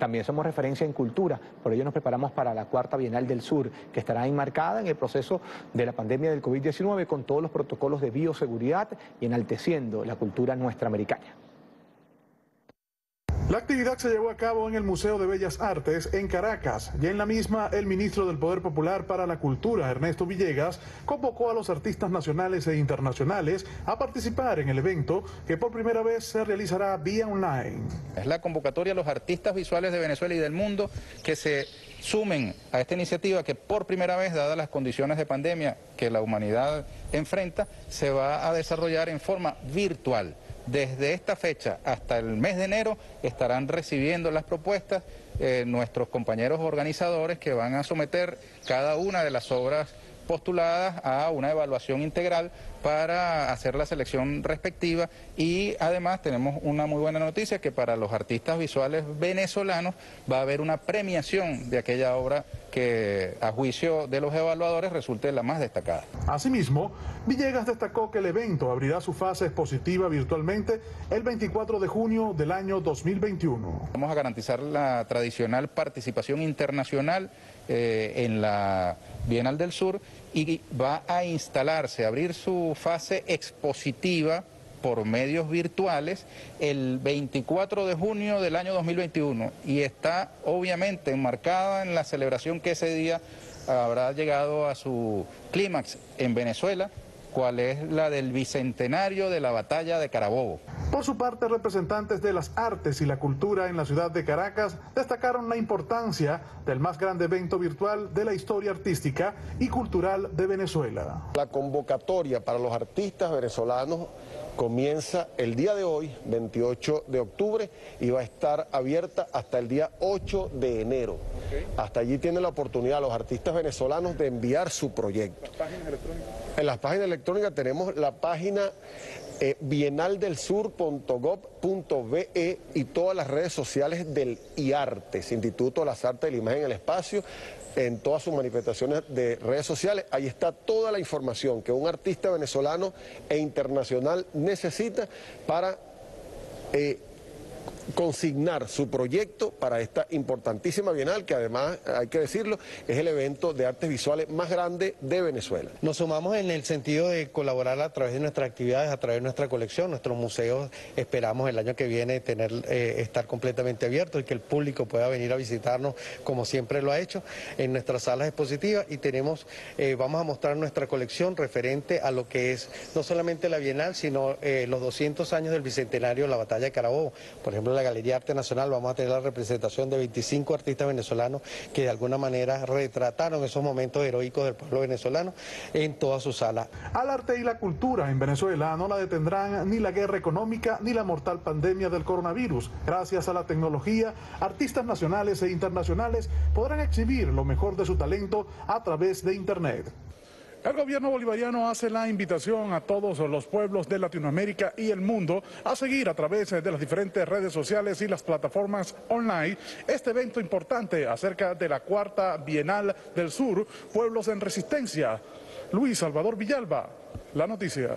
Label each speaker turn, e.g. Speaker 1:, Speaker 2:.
Speaker 1: También somos referencia en cultura, por ello nos preparamos para la cuarta Bienal del Sur, que estará enmarcada en el proceso de la pandemia del COVID-19 con todos los protocolos de bioseguridad y enalteciendo la cultura nuestra americana.
Speaker 2: La actividad se llevó a cabo en el Museo de Bellas Artes en Caracas y en la misma el ministro del Poder Popular para la Cultura, Ernesto Villegas, convocó a los artistas nacionales e internacionales a participar en el evento que por primera vez se realizará vía online.
Speaker 3: Es la convocatoria a los artistas visuales de Venezuela y del mundo que se sumen a esta iniciativa que por primera vez, dadas las condiciones de pandemia que la humanidad enfrenta, se va a desarrollar en forma virtual. Desde esta fecha hasta el mes de enero estarán recibiendo las propuestas eh, nuestros compañeros organizadores que van a someter cada una de las obras postuladas a una evaluación integral para hacer la selección respectiva. Y además tenemos una muy buena noticia que para los artistas visuales venezolanos va a haber una premiación de aquella obra que a juicio de los evaluadores resulte la más destacada.
Speaker 2: Asimismo, Villegas destacó que el evento abrirá su fase expositiva virtualmente el 24 de junio del año 2021.
Speaker 3: Vamos a garantizar la tradicional participación internacional eh, en la Bienal del Sur y va a instalarse, abrir su fase expositiva por medios virtuales el 24 de junio del año 2021 y está obviamente enmarcada en la celebración que ese día habrá llegado a su clímax en Venezuela cuál es la del bicentenario de la batalla de Carabobo.
Speaker 2: Por su parte, representantes de las artes y la cultura en la ciudad de Caracas destacaron la importancia del más grande evento virtual de la historia artística y cultural de Venezuela.
Speaker 4: La convocatoria para los artistas venezolanos comienza el día de hoy, 28 de octubre, y va a estar abierta hasta el día 8 de enero. Hasta allí tienen la oportunidad los artistas venezolanos de enviar su proyecto. ¿Las páginas electrónicas? En las páginas electrónicas tenemos la página eh, bienaldelsur.gov.be y todas las redes sociales del IARTES, Instituto de las Artes de la Imagen en el Espacio, en todas sus manifestaciones de redes sociales. Ahí está toda la información que un artista venezolano e internacional necesita para... Eh, consignar su proyecto para esta importantísima bienal, que además, hay que decirlo, es el evento de artes visuales más grande de Venezuela.
Speaker 5: Nos sumamos en el sentido de colaborar a través de nuestras actividades, a través de nuestra colección, nuestros museos esperamos el año que viene tener eh, estar completamente abiertos y que el público pueda venir a visitarnos como siempre lo ha hecho en nuestras salas expositivas y tenemos, eh, vamos a mostrar nuestra colección referente a lo que es no solamente la bienal, sino eh, los 200 años del bicentenario la batalla de Carabobo. Por ejemplo, en la Galería Arte Nacional vamos a tener la representación de 25 artistas venezolanos que de alguna manera retrataron esos momentos heroicos del pueblo venezolano en todas sus salas.
Speaker 2: Al arte y la cultura en Venezuela no la detendrán ni la guerra económica ni la mortal pandemia del coronavirus. Gracias a la tecnología, artistas nacionales e internacionales podrán exhibir lo mejor de su talento a través de Internet. El gobierno bolivariano hace la invitación a todos los pueblos de Latinoamérica y el mundo a seguir a través de las diferentes redes sociales y las plataformas online este evento importante acerca de la cuarta Bienal del Sur, Pueblos en Resistencia. Luis Salvador Villalba, la noticia.